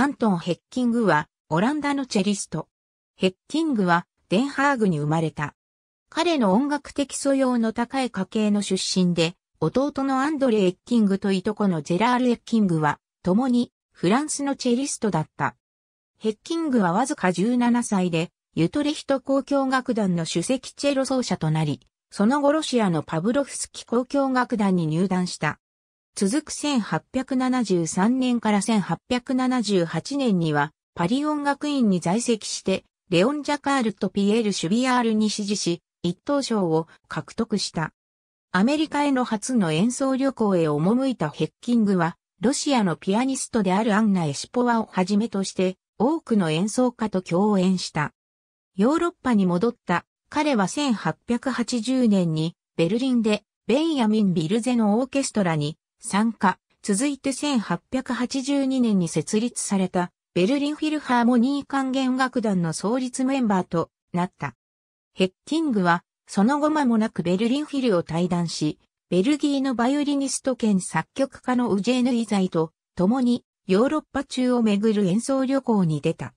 アントン・ヘッキングはオランダのチェリスト。ヘッキングはデンハーグに生まれた。彼の音楽的素養の高い家系の出身で、弟のアンドレ・エッキングといとこのジェラール・エッキングは、共にフランスのチェリストだった。ヘッキングはわずか17歳で、ユトレヒト交響楽団の首席チェロ奏者となり、その後ロシアのパブロフスキ交響楽団に入団した。続く1873年から1878年には、パリ音楽院に在籍して、レオン・ジャカールとピエール・シュビアールに指示し、一等賞を獲得した。アメリカへの初の演奏旅行へ赴いたヘッキングは、ロシアのピアニストであるアンナ・エシポワをはじめとして、多くの演奏家と共演した。ヨーロッパに戻った彼は1880年にベルリンでベンヤミン・ビルゼのオーケストラに参加。続いて1882年に設立されたベルリンフィルハーモニー管弦楽団の創立メンバーとなった。ヘッキングはその後間もなくベルリンフィルを退団し、ベルギーのバイオリニスト兼作曲家のウジェーヌ・イザイと共にヨーロッパ中を巡る演奏旅行に出た。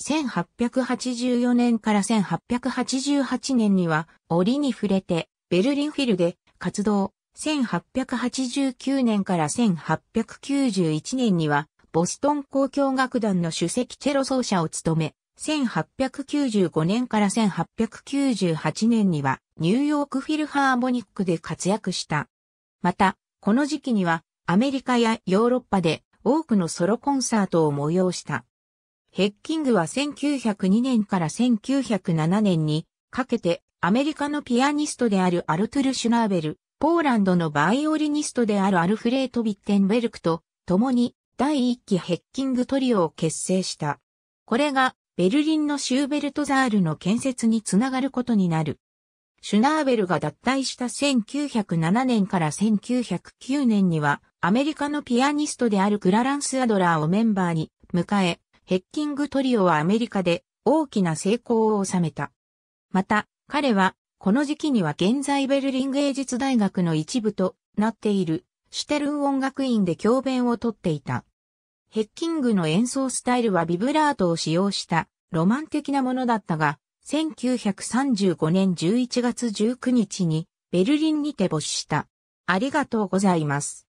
1884年から1888年には折に触れてベルリンフィルで活動。1889年から1891年にはボストン交響楽団の首席チェロ奏者を務め、1895年から1898年にはニューヨークフィルハーモニックで活躍した。また、この時期にはアメリカやヨーロッパで多くのソロコンサートを催した。ヘッキングは1902年から1907年にかけてアメリカのピアニストであるアルトゥル・シュナーベル、ポーランドのバイオリニストであるアルフレート・ビッテンベルクと共に第一期ヘッキングトリオを結成した。これがベルリンのシューベルトザールの建設につながることになる。シュナーベルが脱退した1907年から1909年にはアメリカのピアニストであるクラランス・アドラーをメンバーに迎え、ヘッキングトリオはアメリカで大きな成功を収めた。また、彼は、この時期には現在ベルリン芸術大学の一部となっているシュテルン音楽院で教鞭をとっていた。ヘッキングの演奏スタイルはビブラートを使用したロマン的なものだったが、1935年11月19日にベルリンにて没した。ありがとうございます。